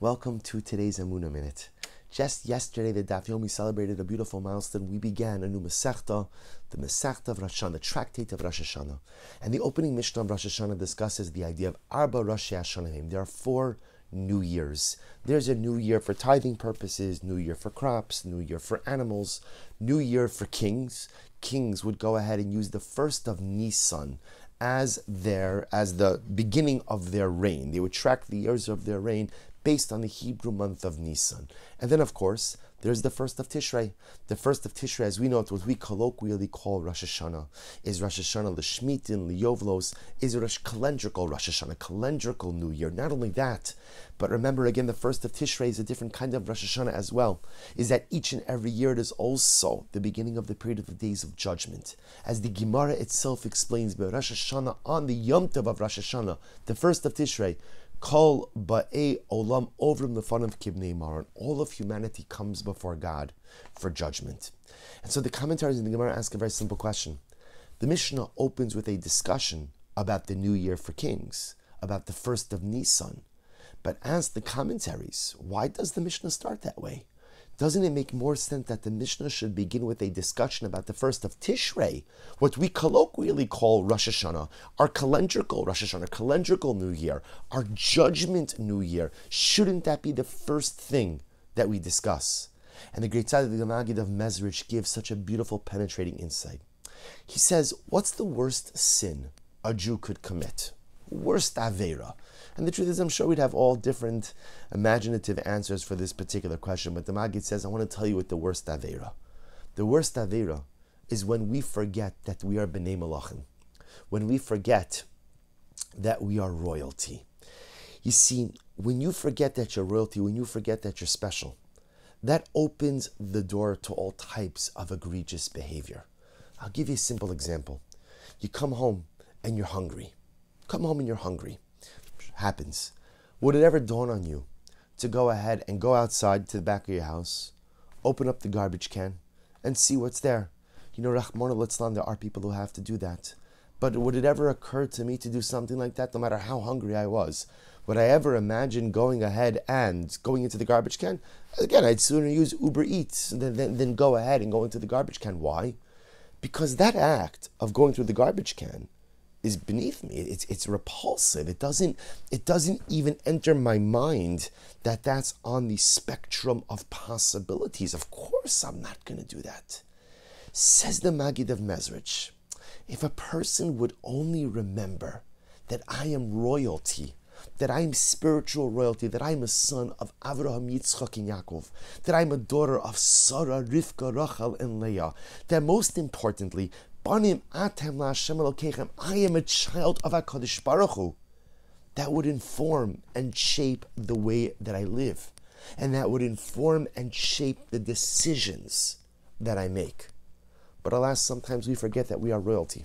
Welcome to today's Emunah Minute. Just yesterday, the Daf Yomi celebrated a beautiful milestone. We began a new Masechta, the Masechta of Rosh Hashanah, the tractate of Rosh Hashanah. And the opening Mishnah of Rosh Hashanah discusses the idea of Arba Rosh Hashanah. There are four new years. There's a new year for tithing purposes, new year for crops, new year for animals, new year for kings. Kings would go ahead and use the first of Nisan as their as the beginning of their reign. They would track the years of their reign based on the Hebrew month of Nisan. And then, of course, there's the first of Tishrei. The first of Tishrei, as we know it, what we colloquially call Rosh Hashanah, is Rosh Hashanah L'Shmitin, L'Yovlos, is a Rosh calendrical Rosh Hashanah, calendrical New Year. Not only that, but remember again, the first of Tishrei is a different kind of Rosh Hashanah as well. Is that each and every year it is also the beginning of the period of the days of judgment, as the Gemara itself explains. But Rosh Hashanah on the Yom Tov of Rosh Hashanah, the first of Tishrei, Kol ba'e olam ovrim of kibnei maran. All of humanity comes before God for judgment. And so the commentaries in the Gemara ask a very simple question. The Mishnah opens with a discussion about the new year for kings, about the first of Nisan. But as the commentaries, why does the Mishnah start that way? Doesn't it make more sense that the Mishnah should begin with a discussion about the first of Tishrei, what we colloquially call Rosh Hashanah, our calendrical Rosh Hashanah, calendrical New Year, our judgment New Year? Shouldn't that be the first thing that we discuss? And the great tzaddik, the Magid of Mezrich, gives such a beautiful, penetrating insight. He says, What's the worst sin a Jew could commit? Worst Avera. And the truth is, I'm sure we'd have all different imaginative answers for this particular question. But the Maggid says, I want to tell you what the worst Avera. The worst Avera is when we forget that we are B'nai Malachim, when we forget that we are royalty. You see, when you forget that you're royalty, when you forget that you're special, that opens the door to all types of egregious behavior. I'll give you a simple example. You come home and you're hungry. Come home and you're hungry happens, would it ever dawn on you to go ahead and go outside to the back of your house, open up the garbage can, and see what's there? You know, Rahman al there are people who have to do that. But would it ever occur to me to do something like that, no matter how hungry I was? Would I ever imagine going ahead and going into the garbage can? Again, I'd sooner use Uber Eats than, than, than go ahead and go into the garbage can. Why? Because that act of going through the garbage can is beneath me. It's it's repulsive. It doesn't it doesn't even enter my mind that that's on the spectrum of possibilities. Of course, I'm not going to do that. Says the Magid of Mezrich, if a person would only remember that I am royalty, that I am spiritual royalty, that I am a son of Avraham, Yitzchak, and Yaakov, that I am a daughter of Sarah, Rivka, Rachel, and Leah, that most importantly, Banim atem la'Hashem I am a child of HaKadosh Baruch Hu. That would inform and shape the way that I live. And that would inform and shape the decisions that I make. But alas, sometimes we forget that we are royalty.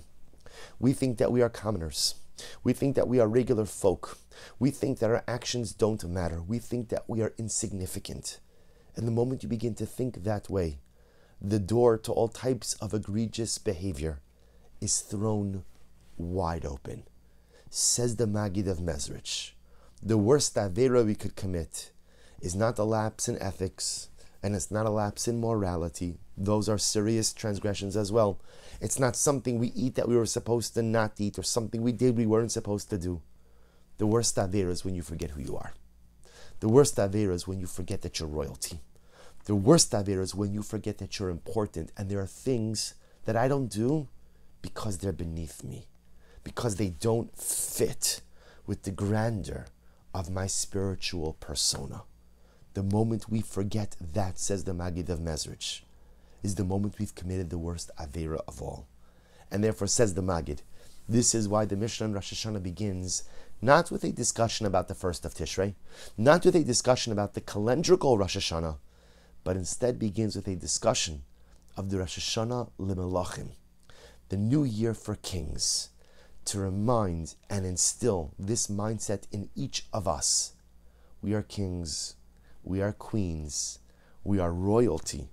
We think that we are commoners. We think that we are regular folk. We think that our actions don't matter. We think that we are insignificant. And the moment you begin to think that way, the door to all types of egregious behavior is thrown wide open. Says the Magid of Mezrich, the worst Avera we could commit is not a lapse in ethics, and it's not a lapse in morality. Those are serious transgressions as well. It's not something we eat that we were supposed to not eat, or something we did we weren't supposed to do. The worst Avera is when you forget who you are. The worst Avera is when you forget that you're royalty. The worst Avera is when you forget that you're important and there are things that I don't do because they're beneath me, because they don't fit with the grandeur of my spiritual persona. The moment we forget that, says the Maggid of Mezrich, is the moment we've committed the worst Avera of all. And therefore, says the Maggid, this is why the Mishnah in Rosh Hashanah begins not with a discussion about the first of Tishrei, not with a discussion about the calendrical Rosh Hashanah, but instead begins with a discussion of the Rosh Hashanah Limelachim, the new year for kings, to remind and instill this mindset in each of us. We are kings, we are queens, we are royalty,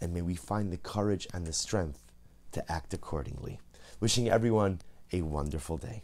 and may we find the courage and the strength to act accordingly. Wishing everyone a wonderful day.